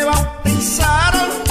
me bautizaron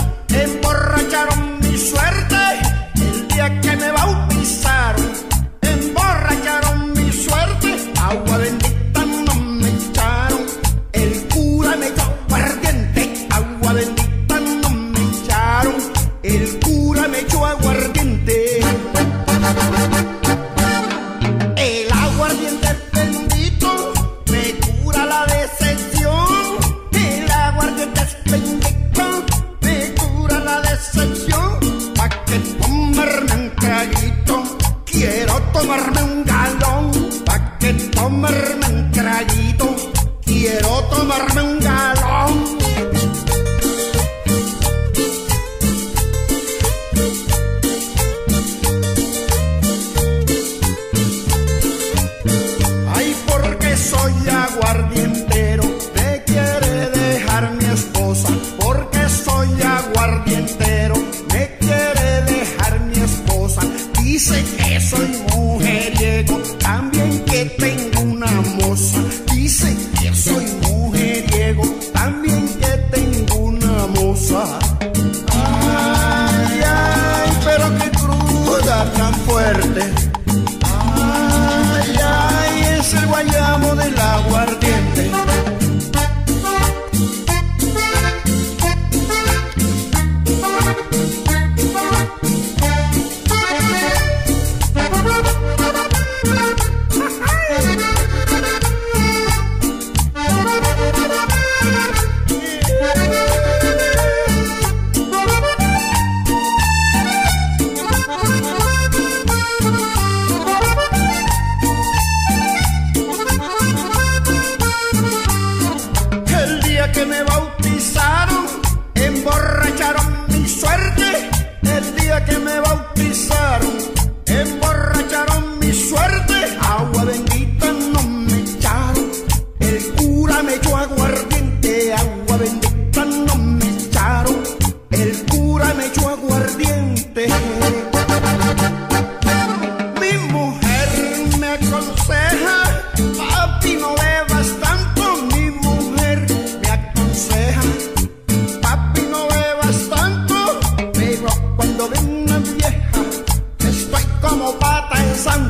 aguardiente. Mi mujer me aconseja, papi no bebas tanto. Mi mujer me aconseja, papi no bebas tanto. Pero cuando ven una vieja, estoy como pata en sangre.